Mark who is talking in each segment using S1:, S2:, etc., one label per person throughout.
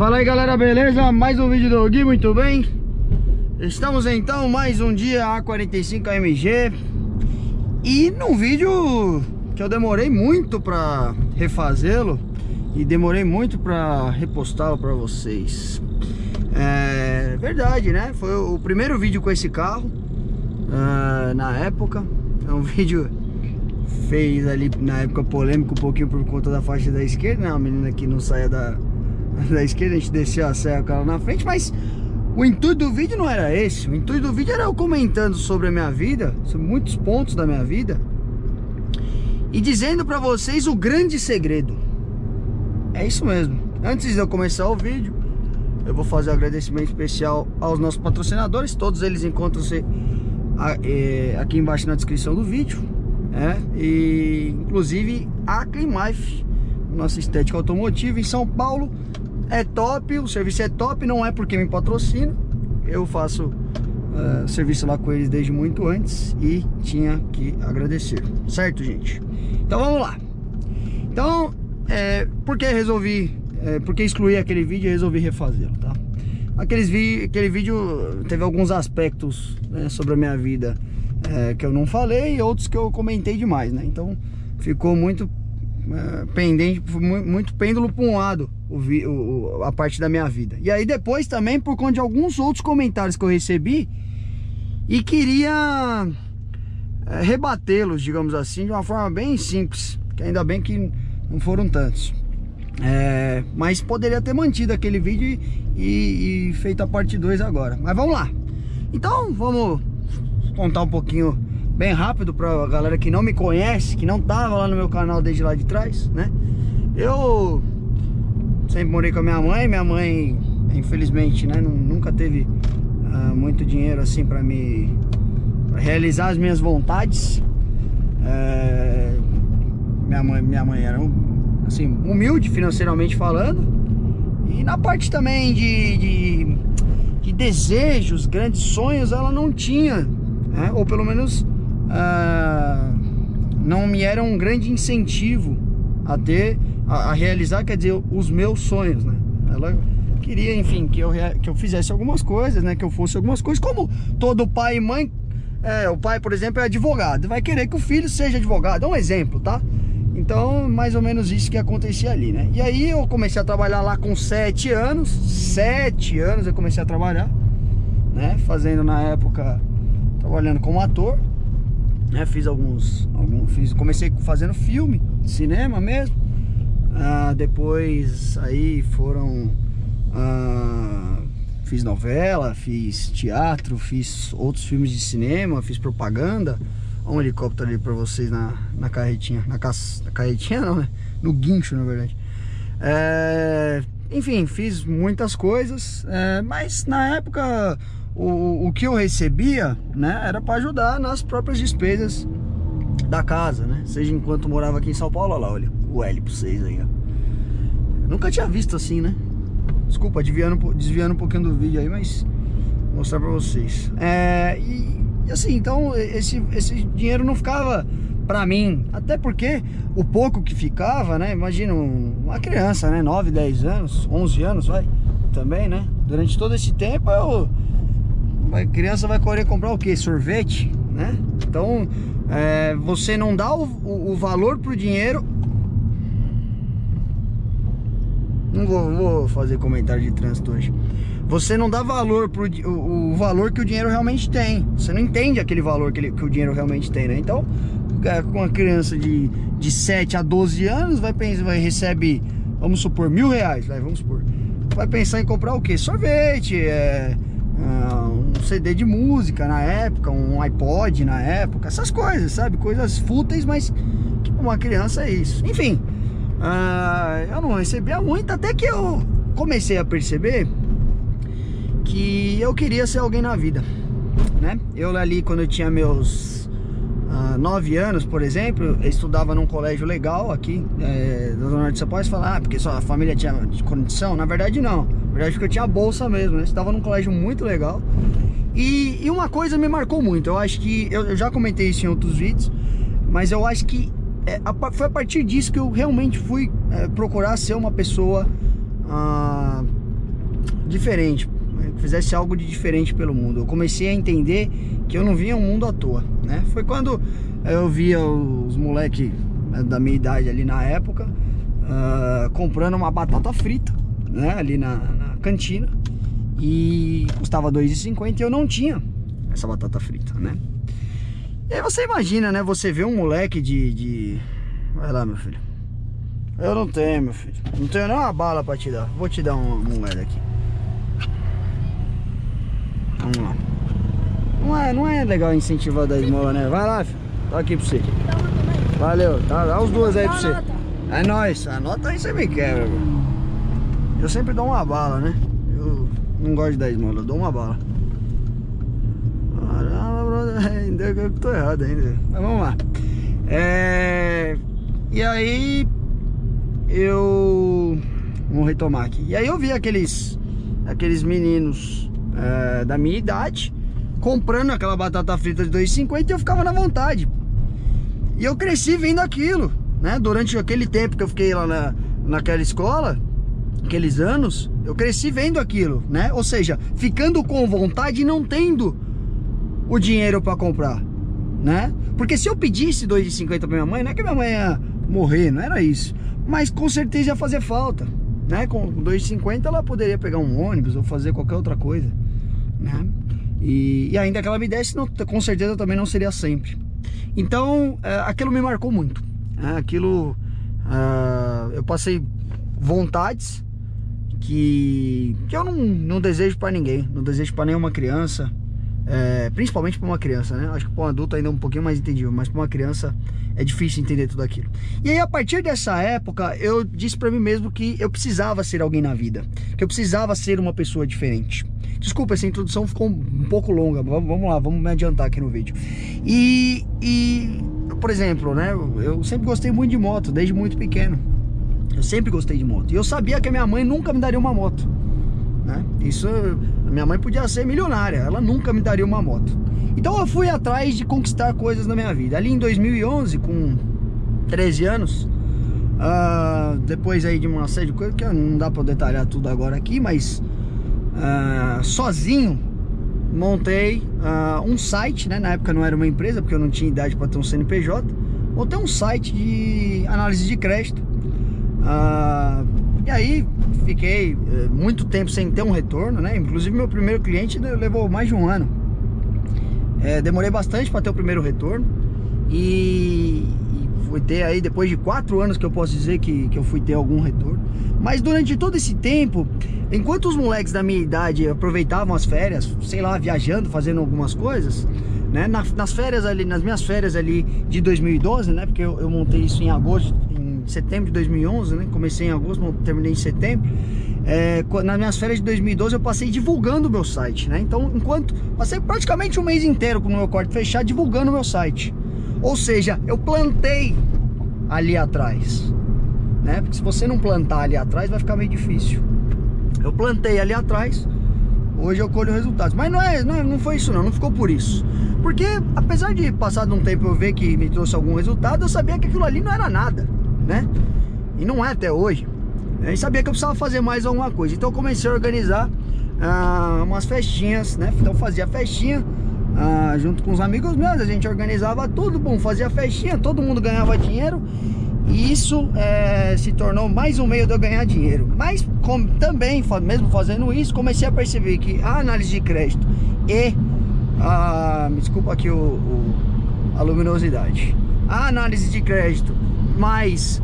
S1: Fala aí galera, beleza? Mais um vídeo do Gui, muito bem? Estamos então mais um dia A45 AMG E num vídeo que eu demorei muito pra refazê-lo E demorei muito pra repostá-lo pra vocês É verdade, né? Foi o primeiro vídeo com esse carro uh, Na época É um vídeo fez ali na época polêmico um pouquinho por conta da faixa da esquerda, né? A menina que não saia da, da esquerda, a gente desceu a serra com ela na frente, mas o intuito do vídeo não era esse. O intuito do vídeo era eu comentando sobre a minha vida, sobre muitos pontos da minha vida e dizendo pra vocês o grande segredo. É isso mesmo. Antes de eu começar o vídeo, eu vou fazer um agradecimento especial aos nossos patrocinadores. Todos eles encontram-se é, aqui embaixo na descrição do vídeo. É, e inclusive a Cleanlife, nossa estética automotiva em São Paulo é top, o serviço é top, não é porque me patrocina. Eu faço uh, serviço lá com eles desde muito antes e tinha que agradecer, certo, gente? Então vamos lá. Então, é, porque resolvi, é, porque excluí aquele vídeo e resolvi refazê-lo, tá? Aqueles vi, aquele vídeo teve alguns aspectos né, sobre a minha vida é, que eu não falei e outros que eu comentei demais, né? Então ficou muito pendente, muito pêndulo para um lado o, a parte da minha vida. E aí depois também por conta de alguns outros comentários que eu recebi e queria é, rebatê-los, digamos assim, de uma forma bem simples, que ainda bem que não foram tantos. É, mas poderia ter mantido aquele vídeo e, e feito a parte 2 agora. Mas vamos lá. Então vamos contar um pouquinho bem rápido pra galera que não me conhece, que não tava lá no meu canal desde lá de trás, né? Eu sempre morei com a minha mãe, minha mãe, infelizmente, né, nunca teve uh, muito dinheiro assim pra me pra realizar as minhas vontades. É, minha mãe, minha mãe era assim, humilde financeiramente falando. E na parte também de, de, de desejos, grandes sonhos, ela não tinha né? ou pelo menos uh, não me era um grande incentivo a ter, a, a, realizar, quer dizer, os meus sonhos, né? Ela queria, enfim, que eu, que eu fizesse algumas coisas, né? Que eu fosse algumas coisas, como todo pai e mãe, é, o pai, por exemplo, é advogado, vai querer que o filho seja advogado, é um exemplo, tá? Então, mais ou menos isso que acontecia ali, né? E aí eu comecei a trabalhar lá com sete anos, sete anos eu comecei a trabalhar, né? Fazendo na época trabalhando como ator. Né? Fiz alguns, alguns fiz, comecei fazendo filme, cinema mesmo. Ah, depois aí foram ah, fiz novela, fiz teatro, fiz outros filmes de cinema, fiz propaganda. Um helicóptero ali pra vocês na, na carretinha. Na, ca, na carretinha não, né? No guincho, na verdade. É, enfim, fiz muitas coisas, é, mas na época o, o que eu recebia, né, era para ajudar nas próprias despesas da casa, né? Seja enquanto morava aqui em São Paulo, olha lá, olha, o L pra vocês aí, ó. Nunca tinha visto assim, né? Desculpa, desviando, desviando um pouquinho do vídeo aí, mas vou mostrar pra vocês. É, e, e assim, então esse, esse dinheiro não ficava pra mim, até porque o pouco que ficava, né? Imagina uma criança, né? 9, 10 anos, 11 anos, vai, também, né? Durante todo esse tempo eu a criança vai querer comprar o que? Sorvete, né? Então, é, você não dá o, o, o valor pro dinheiro. Não vou, vou, fazer comentário de trânsito hoje. Você não dá valor pro o, o, valor que o dinheiro realmente tem. Você não entende aquele valor que, ele, que o dinheiro realmente tem, né? Então, é, com uma criança de, de 7 a 12 anos, vai pensar, vai recebe, vamos supor, mil reais, vai, vamos supor. Vai pensar em comprar o que? Sorvete, é, uh, CD de música na época, um iPod na época, essas coisas, sabe? Coisas fúteis, mas que uma criança é isso. Enfim, uh, eu não recebia muito, até que eu comecei a perceber que eu queria ser alguém na vida, né? Eu ali quando eu tinha meus uh, nove anos, por exemplo, eu estudava num colégio legal aqui é, da Zona de São Paulo, falar, ah, porque a família tinha condição, na verdade não, na verdade porque eu tinha bolsa mesmo, né? Estava num colégio muito legal e, e, uma coisa me marcou muito, eu acho que, eu, eu já comentei isso em outros vídeos, mas eu acho que é, a, foi a partir disso que eu realmente fui é, procurar ser uma pessoa... Uh, diferente, que fizesse algo de diferente pelo mundo. Eu comecei a entender que eu não vinha um mundo à toa, né? Foi quando eu via os moleques né, da minha idade ali na época uh, comprando uma batata frita, né? Ali na, na cantina e custava R$2,50 e eu não tinha essa batata frita, né? E aí você imagina, né? Você vê um moleque de, de... Vai lá, meu filho. Eu não tenho, meu filho. Não tenho nem uma bala pra te dar. Vou te dar uma moeda aqui. Vamos lá. Não é, não é legal incentivar da esmola, né? Vai lá, filho. Tá aqui pra você. Valeu. Tá, dá os duas aí pra você. É nóis. Anota aí, você me quebra, bro. Eu sempre dou uma bala, né? Não gosto de dar esmola, eu dou uma bala. Caramba, brother. Ainda eu tô errado ainda. Mas vamos lá. É... E aí... Eu... Vamos retomar aqui. E aí eu vi aqueles... Aqueles meninos é, da minha idade comprando aquela batata frita de 2,50 e eu ficava na vontade. E eu cresci vendo aquilo, né? Durante aquele tempo que eu fiquei lá na, naquela escola, aqueles anos, eu cresci vendo aquilo, né? Ou seja, ficando com vontade e não tendo o dinheiro para comprar, né? Porque se eu pedisse 2,50 pra minha mãe, não é que minha mãe ia morrer, não era isso. Mas com certeza ia fazer falta, né? Com 2,50 ela poderia pegar um ônibus ou fazer qualquer outra coisa, né? E, e ainda que ela me desse, não, com certeza também não seria sempre. Então, é, aquilo me marcou muito. Né? Aquilo, uh, eu passei vontades que, que eu não, não desejo para ninguém, não desejo para nenhuma criança, é, principalmente para uma criança, né? Acho que para um adulto ainda é um pouquinho mais entendível, mas para uma criança é difícil entender tudo aquilo. E aí, a partir dessa época, eu disse para mim mesmo que eu precisava ser alguém na vida, que eu precisava ser uma pessoa diferente. Desculpa, essa introdução ficou um pouco longa, vamos lá, vamos me adiantar aqui no vídeo. E, e por exemplo, né, eu sempre gostei muito de moto, desde muito pequeno. Eu sempre gostei de moto. E eu sabia que a minha mãe nunca me daria uma moto. Né? Isso, minha mãe podia ser milionária, ela nunca me daria uma moto. Então eu fui atrás de conquistar coisas na minha vida. Ali em 2011, com 13 anos, uh, depois aí de uma série de coisas que não dá para detalhar tudo agora aqui, mas uh, sozinho montei uh, um site, né? Na época não era uma empresa, porque eu não tinha idade para ter um CNPJ. Montei um site de análise de crédito. Uh, e aí fiquei uh, muito tempo sem ter um retorno, né? Inclusive meu primeiro cliente levou mais de um ano. É, demorei bastante para ter o primeiro retorno e, fui ter aí depois de quatro anos que eu posso dizer que, que eu fui ter algum retorno. Mas durante todo esse tempo, enquanto os moleques da minha idade aproveitavam as férias, sei lá, viajando, fazendo algumas coisas, né? Nas, férias ali, nas minhas férias ali de 2012, né? Porque eu, eu montei isso em agosto, setembro de 2011, né? Comecei em agosto, terminei em setembro. É, nas minhas férias de 2012 eu passei divulgando o meu site, né? Então, enquanto passei praticamente um mês inteiro com o meu corte fechado divulgando o meu site. Ou seja, eu plantei ali atrás, né? Porque se você não plantar ali atrás, vai ficar meio difícil. Eu plantei ali atrás, hoje eu colho resultados. Mas não, é, não, é, não foi isso não, não ficou por isso. Porque apesar de passar um tempo eu ver que me trouxe algum resultado, eu sabia que aquilo ali não era nada, né? E não é até hoje. E sabia que eu precisava fazer mais alguma coisa. Então eu comecei a organizar ah, umas festinhas, né? Então fazia festinha ah, junto com os amigos meus, a gente organizava tudo, bom, fazia festinha, todo mundo ganhava dinheiro e isso é, se tornou mais um meio de eu ganhar dinheiro. Mas com, também, mesmo fazendo isso, comecei a perceber que a análise de crédito e a, me desculpa aqui o, o, a luminosidade, a análise de crédito mais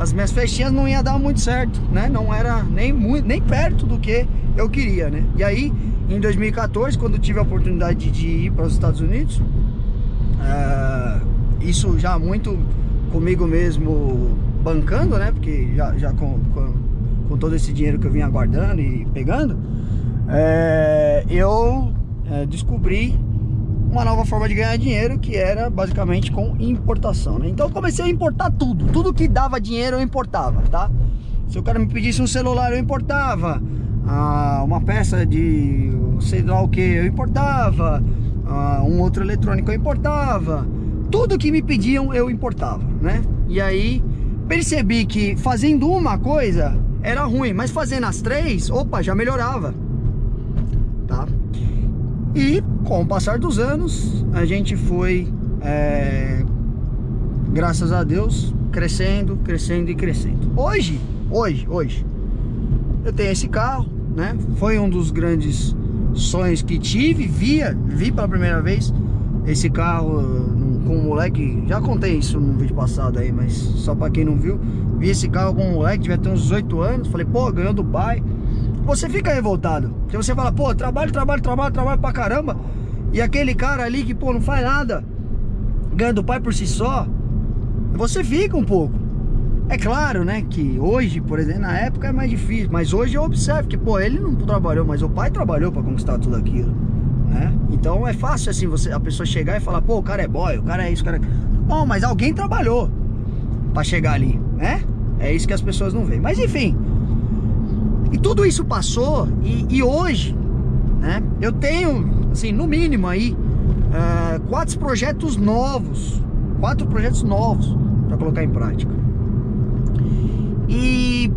S1: as minhas festinhas não ia dar muito certo, né? Não era nem muito, nem perto do que eu queria, né? E aí, em 2014, quando tive a oportunidade de ir para os Estados Unidos, uh, isso já muito comigo mesmo bancando, né? Porque já, já com, com, com, todo esse dinheiro que eu vim aguardando e pegando, é, eu é, descobri uma nova forma de ganhar dinheiro que era basicamente com importação, né? Então eu comecei a importar tudo, tudo que dava dinheiro eu importava, tá? Se o cara me pedisse um celular eu importava, ah, uma peça de sei lá o que eu importava, ah, um outro eletrônico eu importava, tudo que me pediam eu importava, né? E aí percebi que fazendo uma coisa era ruim, mas fazendo as três, opa, já melhorava. E com o passar dos anos, a gente foi, é, graças a Deus, crescendo, crescendo e crescendo. Hoje, hoje, hoje, eu tenho esse carro, né? Foi um dos grandes sonhos que tive, via, vi pela primeira vez esse carro com um moleque, já contei isso no vídeo passado aí, mas só pra quem não viu, vi esse carro com um moleque, devia ter uns 18 anos, falei, pô, ganhou do pai. Você fica revoltado, porque você fala, pô, trabalho, trabalho, trabalho, trabalho pra caramba, e aquele cara ali que, pô, não faz nada, ganha do pai por si só, você fica um pouco. É claro, né, que hoje, por exemplo, na época é mais difícil, mas hoje eu observo que, pô, ele não trabalhou, mas o pai trabalhou pra conquistar tudo aquilo né? Então é fácil assim você a pessoa chegar e falar, pô, o cara é boy, o cara é isso, o cara é... Bom, mas alguém trabalhou para chegar ali, né? É isso que as pessoas não veem. Mas enfim, e tudo isso passou e, e hoje, né? Eu tenho, assim, no mínimo aí, uh, quatro projetos novos, quatro projetos novos para colocar em prática. E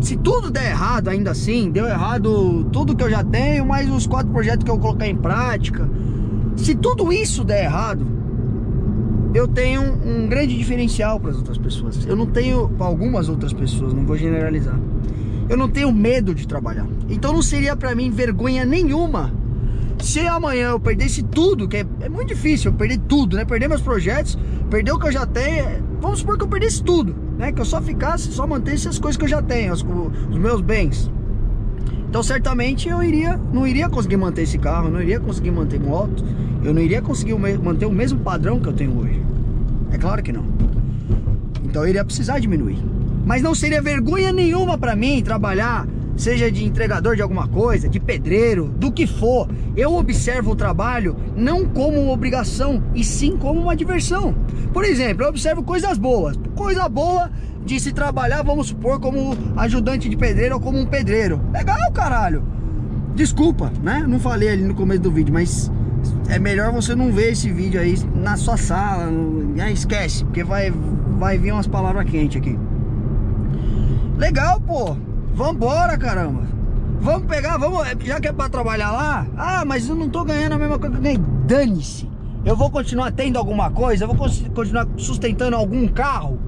S1: se tudo der errado ainda assim, deu errado tudo que eu já tenho, mais os quatro projetos que eu colocar em prática. Se tudo isso der errado, eu tenho um grande diferencial para as outras pessoas. Eu não tenho para algumas outras pessoas, não vou generalizar. Eu não tenho medo de trabalhar. Então não seria para mim vergonha nenhuma se amanhã eu perdesse tudo, que é, é, muito difícil eu perder tudo, né? Perder meus projetos, perder o que eu já tenho. Vamos supor que eu perdesse tudo né? Que eu só ficasse, só mantesse as coisas que eu já tenho, os, os meus bens. Então certamente eu iria, não iria conseguir manter esse carro, não iria conseguir manter moto, eu não iria conseguir manter o mesmo padrão que eu tenho hoje. É claro que não. Então eu iria precisar diminuir. Mas não seria vergonha nenhuma para mim trabalhar seja de entregador de alguma coisa, de pedreiro, do que for, eu observo o trabalho não como uma obrigação, e sim como uma diversão. Por exemplo, eu observo coisas boas. Coisa boa de se trabalhar, vamos supor, como ajudante de pedreiro ou como um pedreiro. Legal, caralho. Desculpa, né? Não falei ali no começo do vídeo, mas é melhor você não ver esse vídeo aí na sua sala. Ah, esquece, porque vai, vai vir umas palavras quentes aqui. Legal, pô. Vambora, caramba. Vamos pegar, vamos, já que é pra trabalhar lá, ah, mas eu não tô ganhando a mesma coisa que eu ganhei. Dane-se. Eu vou continuar tendo alguma coisa, eu vou continuar sustentando algum carro.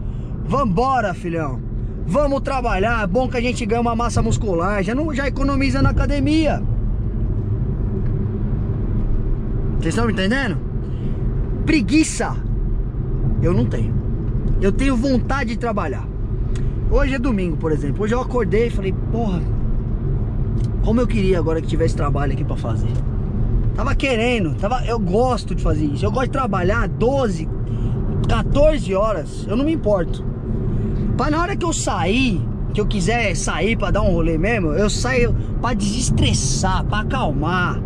S1: Vambora, filhão. Vamos trabalhar, é bom que a gente ganha uma massa muscular, já, não, já economiza na academia. Vocês estão me entendendo? Preguiça. Eu não tenho. Eu tenho vontade de trabalhar. Hoje é domingo, por exemplo. Hoje eu acordei e falei, porra, como eu queria agora que tivesse trabalho aqui pra fazer. Tava querendo, tava, eu gosto de fazer isso. Eu gosto de trabalhar 12, 14 horas, eu não me importo. Pra na hora que eu sair, que eu quiser sair pra dar um rolê mesmo, eu saio pra desestressar, pra acalmar.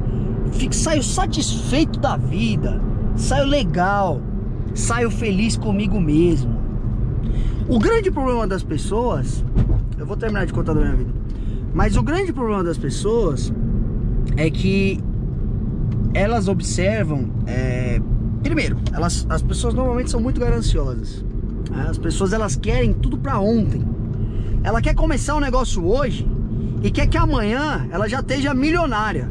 S1: Fico, saio satisfeito da vida, saio legal, saio feliz comigo mesmo. O grande problema das pessoas, eu vou terminar de contar da minha vida, mas o grande problema das pessoas é que elas observam, é, primeiro, elas, as pessoas normalmente são muito gananciosas. Né? As pessoas elas querem tudo para ontem. Ela quer começar um negócio hoje e quer que amanhã ela já esteja milionária.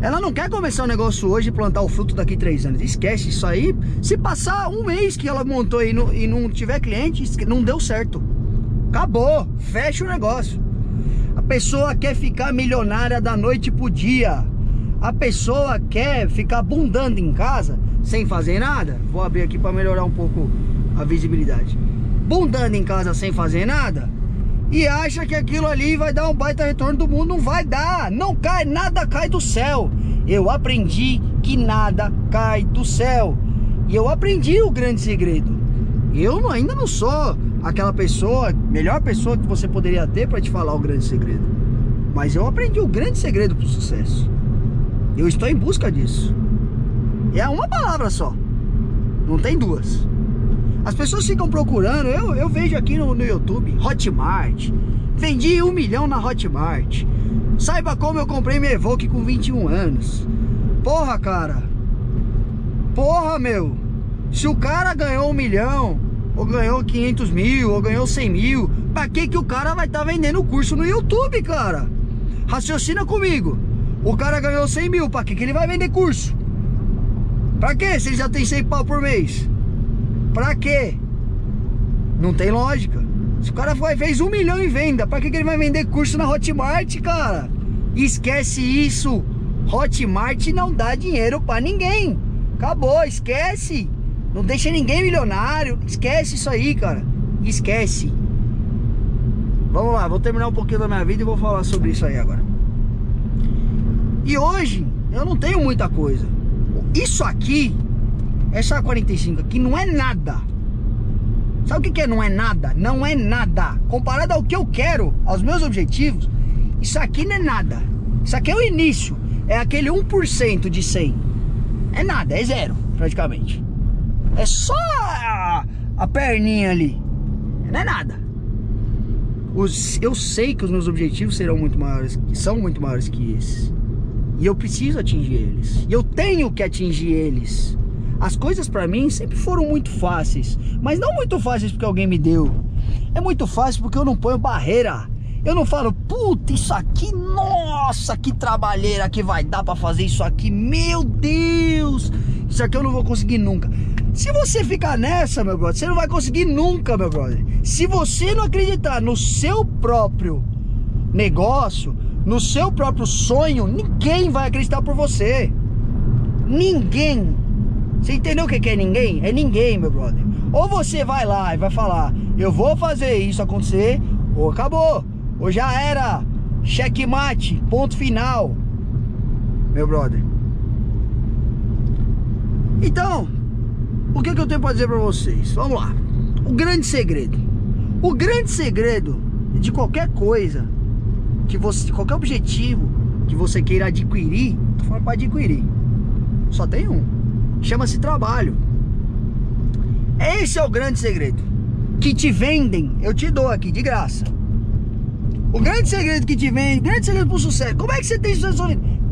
S1: Ela não quer começar um negócio hoje e plantar o fruto daqui três anos. Esquece isso aí. Se passar um mês que ela montou e não, e não tiver cliente, não deu certo. Acabou. Fecha o negócio. A pessoa quer ficar milionária da noite pro dia. A pessoa quer ficar bundando em casa sem fazer nada. Vou abrir aqui para melhorar um pouco a visibilidade. Bundando em casa sem fazer nada e acha que aquilo ali vai dar um baita retorno do mundo, não vai dar, não cai, nada cai do céu. Eu aprendi que nada cai do céu. E eu aprendi o grande segredo. Eu ainda não sou aquela pessoa, melhor pessoa que você poderia ter para te falar o grande segredo. Mas eu aprendi o grande segredo para o sucesso. Eu estou em busca disso. É uma palavra só. Não tem duas. As pessoas ficam procurando, eu, eu vejo aqui no, no YouTube, Hotmart. Vendi um milhão na Hotmart. Saiba como eu comprei meu Evoque com 21 anos. Porra, cara. Porra, meu. Se o cara ganhou um milhão ou ganhou 500 mil, ou ganhou 100 mil. Pra que que o cara vai estar tá vendendo curso no YouTube, cara? Raciocina comigo. O cara ganhou 100 mil, pra que que ele vai vender curso? Pra que se ele já tem 100 pau por mês? Pra quê? Não tem lógica. Se o cara foi, fez um milhão em venda, pra que, que ele vai vender curso na Hotmart, cara? Esquece isso. Hotmart não dá dinheiro pra ninguém. Acabou, esquece. Não deixa ninguém milionário. Esquece isso aí, cara. Esquece. Vamos lá, vou terminar um pouquinho da minha vida e vou falar sobre isso aí agora. E hoje eu não tenho muita coisa. Isso aqui, essa 45 aqui não é nada. Sabe o que, que é não é nada? Não é nada. Comparado ao que eu quero, aos meus objetivos, isso aqui não é nada. Isso aqui é o início. É aquele 1% de 100. É nada, é zero, praticamente. É só a, a perninha ali. Não é nada. Os, eu sei que os meus objetivos serão muito maiores, são muito maiores que esses. E eu preciso atingir eles. E eu tenho que atingir eles. As coisas para mim sempre foram muito fáceis, mas não muito fáceis porque alguém me deu. É muito fácil porque eu não ponho barreira. Eu não falo, puta, isso aqui, nossa, que trabalheira que vai dar para fazer isso aqui. Meu Deus, isso aqui eu não vou conseguir nunca. Se você ficar nessa, meu brother, você não vai conseguir nunca, meu brother. Se você não acreditar no seu próprio negócio, no seu próprio sonho, ninguém vai acreditar por você. Ninguém. Você entendeu o que é ninguém? É ninguém, meu brother. Ou você vai lá e vai falar, eu vou fazer isso acontecer, ou acabou. Ou já era. Checkmate, ponto final. Meu brother. Então, o que, que eu tenho para dizer para vocês? Vamos lá. O grande segredo. O grande segredo de qualquer coisa que você, qualquer objetivo que você queira adquirir, tô falando para adquirir. Só tem um. Chama-se trabalho. Esse é o grande segredo. Que te vendem, eu te dou aqui de graça. O grande segredo que te vende, grande segredo pro sucesso. Como é que você tem sucesso?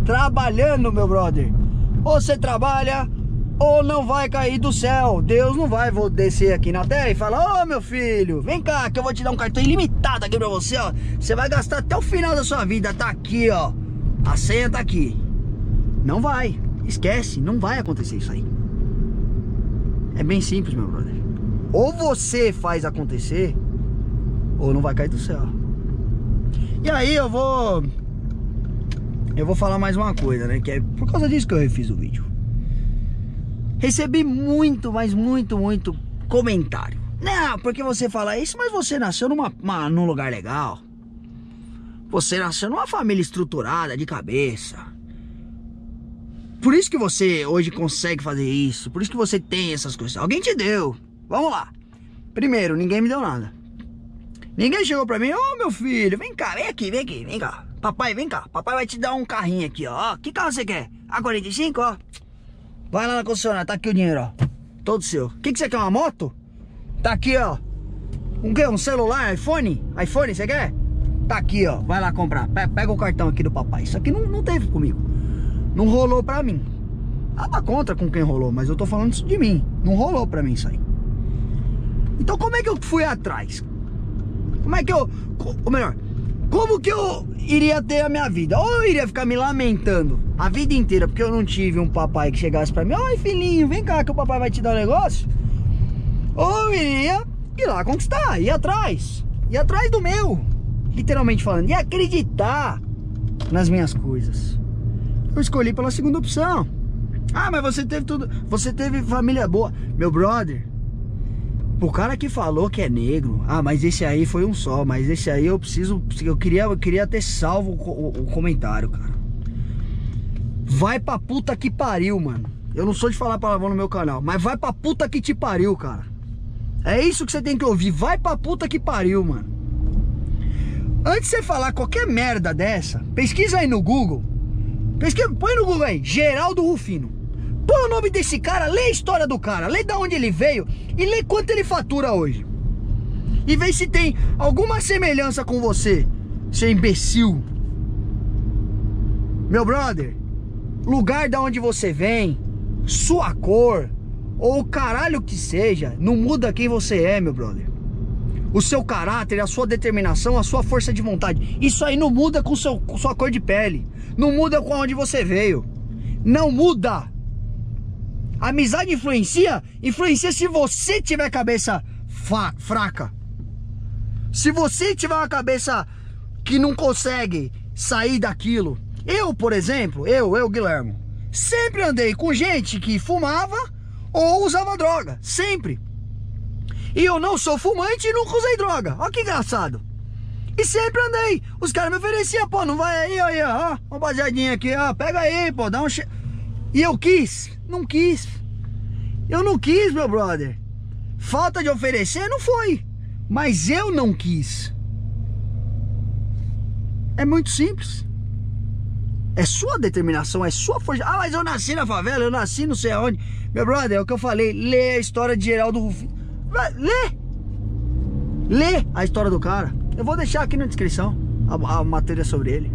S1: Trabalhando, meu brother. Ou você trabalha, ou não vai cair do céu. Deus não vai vou descer aqui na terra e falar: Ô oh, meu filho, vem cá que eu vou te dar um cartão ilimitado aqui pra você, ó. Você vai gastar até o final da sua vida. Tá aqui, ó. A senha tá aqui. Não vai. Esquece, não vai acontecer isso aí. É bem simples, meu brother. Ou você faz acontecer, ou não vai cair do céu. E aí eu vou. Eu vou falar mais uma coisa, né? Que é por causa disso que eu refiz o vídeo. Recebi muito, mas muito, muito comentário. Não, porque você fala isso, mas você nasceu numa, uma, num lugar legal. Você nasceu numa família estruturada, de cabeça. Por isso que você hoje consegue fazer isso. Por isso que você tem essas coisas. Alguém te deu. Vamos lá. Primeiro, ninguém me deu nada. Ninguém chegou pra mim, ô oh, meu filho, vem cá, vem aqui, vem aqui, vem cá. Papai, vem cá. Papai vai te dar um carrinho aqui, ó. Que carro você quer? A45, ó. Vai lá na concessionária, tá aqui o dinheiro, ó. Todo seu. O que, que você quer? Uma moto? Tá aqui, ó. Um quê? Um celular? iPhone? iPhone, você quer? Tá aqui, ó. Vai lá comprar. Pega, o cartão aqui do papai. Isso aqui não, não teve comigo. Não rolou pra mim. Nada contra com quem rolou, mas eu tô falando isso de mim. Não rolou pra mim isso aí. Então como é que eu fui atrás? Como é que eu... Ou melhor, como que eu iria ter a minha vida? Ou eu iria ficar me lamentando a vida inteira porque eu não tive um papai que chegasse pra mim, oi filhinho, vem cá que o papai vai te dar um negócio. Ou eu iria ir lá conquistar, ir atrás, ir atrás do meu, literalmente falando, e acreditar nas minhas coisas. Eu escolhi pela segunda opção. Ah, mas você teve tudo, você teve família boa. Meu brother, o cara que falou que é negro, ah, mas esse aí foi um só, mas esse aí eu preciso, eu queria, eu queria ter salvo o, o, o comentário, cara. Vai pra puta que pariu, mano. Eu não sou de falar palavrão no meu canal, mas vai pra puta que te pariu, cara. É isso que você tem que ouvir. Vai pra puta que pariu, mano. Antes de você falar qualquer merda dessa, pesquisa aí no Google. Pesquisa, põe no Google aí, Geraldo Rufino. Põe o nome desse cara, lê a história do cara, lê da onde ele veio e lê quanto ele fatura hoje. E vê se tem alguma semelhança com você, seu imbecil. Meu brother, lugar da onde você vem, sua cor, ou o caralho que seja, não muda quem você é, meu brother. O seu caráter, a sua determinação, a sua força de vontade. Isso aí não muda com, seu, com sua cor de pele. Não muda com onde você veio. Não muda. A amizade influencia? Influencia se você tiver cabeça fraca. Se você tiver uma cabeça que não consegue sair daquilo. Eu, por exemplo, eu, eu, Guilherme, sempre andei com gente que fumava ou usava droga. Sempre. E eu não sou fumante e nunca usei droga. Olha que engraçado. E sempre andei. Os caras me ofereciam, pô, não vai aí, aí, ó, uma baseadinha aqui, ó, pega aí, pô, dá um che... E eu quis? Não quis. Eu não quis, meu brother. Falta de oferecer não foi. Mas eu não quis. É muito simples. É sua determinação, é sua força. Ah, mas eu nasci na favela, eu nasci não sei aonde. Meu brother, é o que eu falei. Lê a história de Geraldo Rufino. Lê! Lê a história do cara. Eu vou deixar aqui na descrição a, a matéria sobre ele.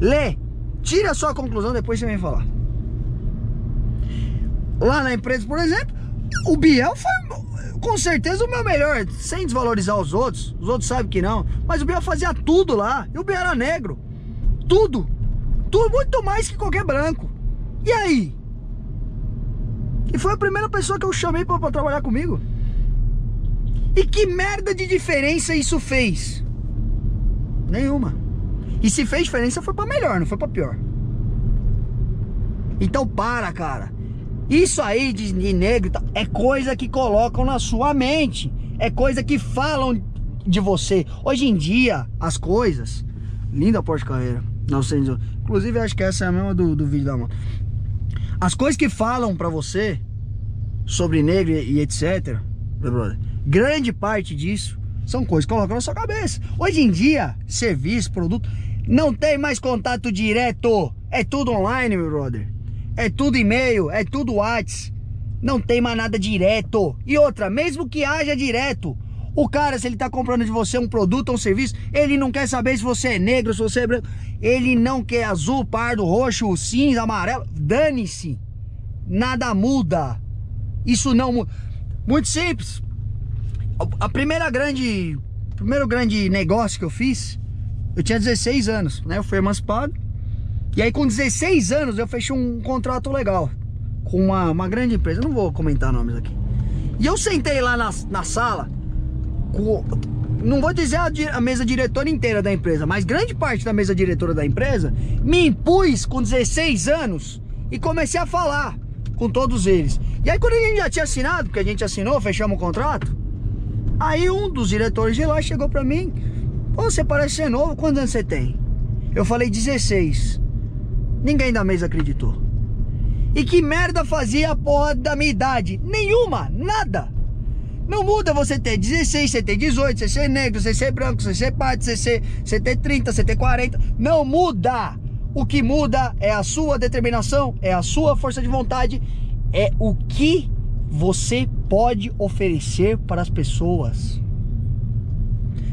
S1: Lê! Tira a sua conclusão, depois você vem falar. Lá na empresa, por exemplo, o Biel foi com certeza o meu melhor, sem desvalorizar os outros. Os outros sabem que não. Mas o Biel fazia tudo lá. E o Biel era negro. Tudo. Tudo, muito mais que qualquer branco. E aí? E foi a primeira pessoa que eu chamei pra trabalhar comigo. E que merda de diferença isso fez? Nenhuma. E se fez diferença foi pra melhor, não foi pra pior. Então para, cara. Isso aí de, de negro é coisa que colocam na sua mente. É coisa que falam de você. Hoje em dia, as coisas. Linda Porsche Carreira. 900. Inclusive, acho que essa é a mesma do, do vídeo da moto. As coisas que falam pra você sobre negro e, e etc. Meu brother, grande parte disso são coisas que colocam na sua cabeça. Hoje em dia, serviço, produto, não tem mais contato direto. É tudo online, meu brother. É tudo e-mail, é tudo WhatsApp. Não tem mais nada direto. E outra, mesmo que haja direto, o cara, se ele tá comprando de você um produto ou um serviço, ele não quer saber se você é negro, se você é branco. Ele não quer azul, pardo, roxo, cinza, amarelo. Dane-se. Nada muda. Isso não muda. Muito simples. A primeira grande. Primeiro grande negócio que eu fiz, eu tinha 16 anos, né? Eu fui emancipado. E aí com 16 anos eu fechei um contrato legal com uma, uma grande empresa, eu não vou comentar nomes aqui. E eu sentei lá na, na sala, com, não vou dizer a, a, mesa diretora inteira da empresa, mas grande parte da mesa diretora da empresa me impus com 16 anos e comecei a falar com todos eles. E aí quando a gente já tinha assinado, porque a gente assinou, fechamos o contrato, aí um dos diretores de lá chegou pra mim, você parece ser novo, quantos anos você tem? Eu falei 16. Ninguém da mesa acreditou. E que merda fazia a porra da minha idade? Nenhuma, nada. Não muda você ter 16, você ter 18, você ser negro, você ser branco, você ser parte, você, ser, você ter 30, você ter 40. Não muda. O que muda é a sua determinação, é a sua força de vontade, é o que você pode oferecer para as pessoas.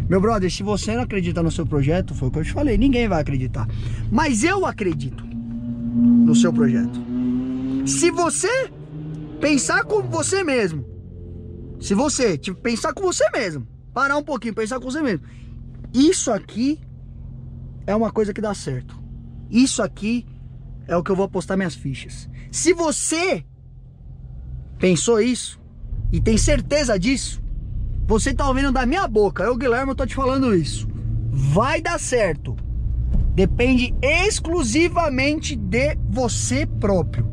S1: Meu brother, se você não acredita no seu projeto, foi o que eu te falei, ninguém vai acreditar. Mas eu acredito no seu projeto. Se você pensar com você mesmo, se você tipo, pensar com você mesmo, parar um pouquinho, pensar com você mesmo, isso aqui é uma coisa que dá certo. Isso aqui é o que eu vou apostar minhas fichas. Se você pensou isso e tem certeza disso, você tá ouvindo da minha boca, eu Guilherme eu tô te falando isso. Vai dar certo depende exclusivamente de você próprio.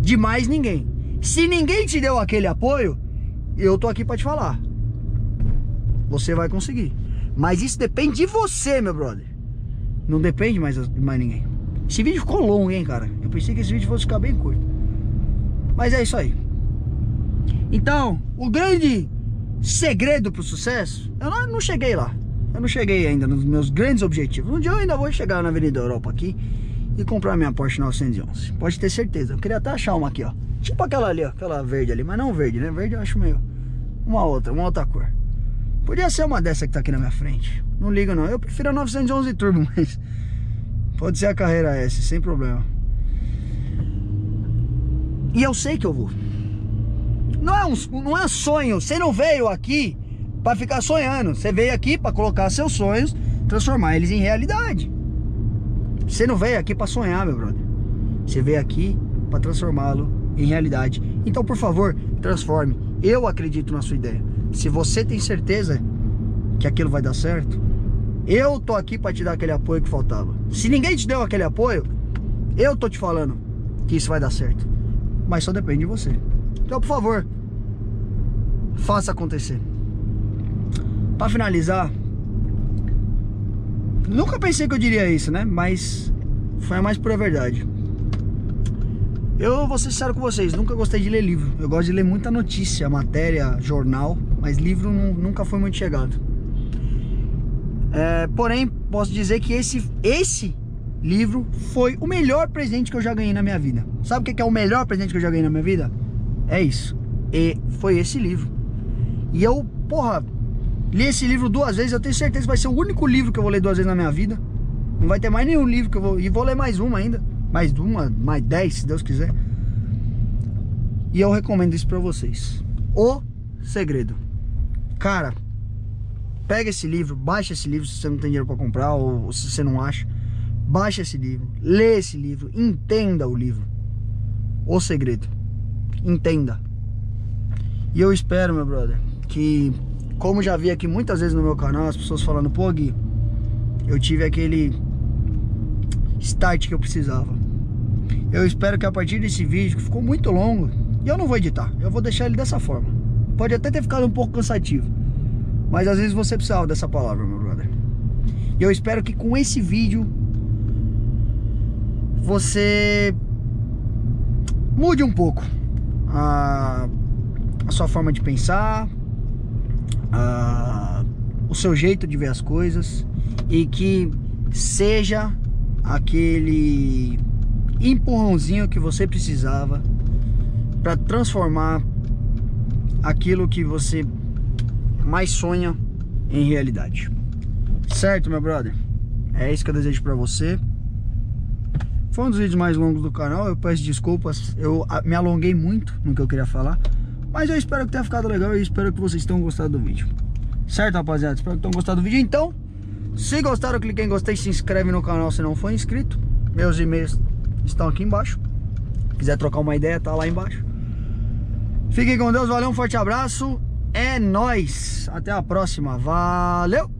S1: De mais ninguém. Se ninguém te deu aquele apoio, eu tô aqui para te falar. Você vai conseguir. Mas isso depende de você, meu brother. Não depende mais de mais ninguém. Esse vídeo ficou longo, hein, cara. Eu pensei que esse vídeo fosse ficar bem curto. Mas é isso aí. Então, o grande segredo pro sucesso, eu não, não cheguei lá. Eu não cheguei ainda nos meus grandes objetivos. Um dia eu ainda vou chegar na Avenida Europa aqui e comprar minha Porsche 911. Pode ter certeza. Eu queria até achar uma aqui, ó. Tipo aquela ali, ó. Aquela verde ali. Mas não verde, né? Verde eu acho meio... Uma outra, uma outra cor. Podia ser uma dessa que tá aqui na minha frente. Não liga não. Eu prefiro a 911 Turbo, mas... Pode ser a carreira S, sem problema. E eu sei que eu vou. Não é, um, não é sonho. Você não veio aqui para ficar sonhando. Você veio aqui para colocar seus sonhos, transformar eles em realidade. Você não veio aqui para sonhar, meu brother. Você veio aqui para transformá-lo em realidade. Então, por favor, transforme. Eu acredito na sua ideia. Se você tem certeza que aquilo vai dar certo, eu tô aqui para te dar aquele apoio que faltava. Se ninguém te deu aquele apoio, eu tô te falando que isso vai dar certo. Mas só depende de você. Então, por favor, faça acontecer. Para finalizar, nunca pensei que eu diria isso, né? Mas foi a mais pura verdade. Eu vou ser sincero com vocês, nunca gostei de ler livro. Eu gosto de ler muita notícia, matéria, jornal, mas livro nunca foi muito chegado. É, porém, posso dizer que esse, esse livro foi o melhor presente que eu já ganhei na minha vida. Sabe o que é o melhor presente que eu já ganhei na minha vida? É isso. E foi esse livro. E eu, porra, li esse livro duas vezes. Eu tenho certeza que vai ser o único livro que eu vou ler duas vezes na minha vida. Não vai ter mais nenhum livro que eu vou. E vou ler mais uma ainda. Mais uma, mais dez, se Deus quiser. E eu recomendo isso pra vocês. O Segredo. Cara, pega esse livro, baixa esse livro se você não tem dinheiro pra comprar ou se você não acha. Baixa esse livro, lê esse livro, entenda o livro. O Segredo. Entenda. E eu espero, meu brother, que como já vi aqui muitas vezes no meu canal, as pessoas falando, pô Gui, eu tive aquele start que eu precisava. Eu espero que a partir desse vídeo, que ficou muito longo, e eu não vou editar, eu vou deixar ele dessa forma. Pode até ter ficado um pouco cansativo, mas às vezes você precisava dessa palavra, meu brother. E eu espero que com esse vídeo você mude um pouco a, a sua forma de pensar, a, o seu jeito de ver as coisas e que seja aquele empurrãozinho que você precisava para transformar aquilo que você mais sonha em realidade. Certo, meu brother? É isso que eu desejo para você. Foi um dos vídeos mais longos do canal, eu peço desculpas, eu me alonguei muito no que eu queria falar. Mas eu espero que tenha ficado legal e espero que vocês tenham gostado do vídeo. Certo, rapaziada? Espero que tenham gostado do vídeo. Então, se gostaram, clique em gostei, se inscreve no canal se não for inscrito. Meus e-mails estão aqui embaixo. Se quiser trocar uma ideia, tá lá embaixo. Fiquem com Deus, valeu, um forte abraço. É nóis. Até a próxima. Valeu!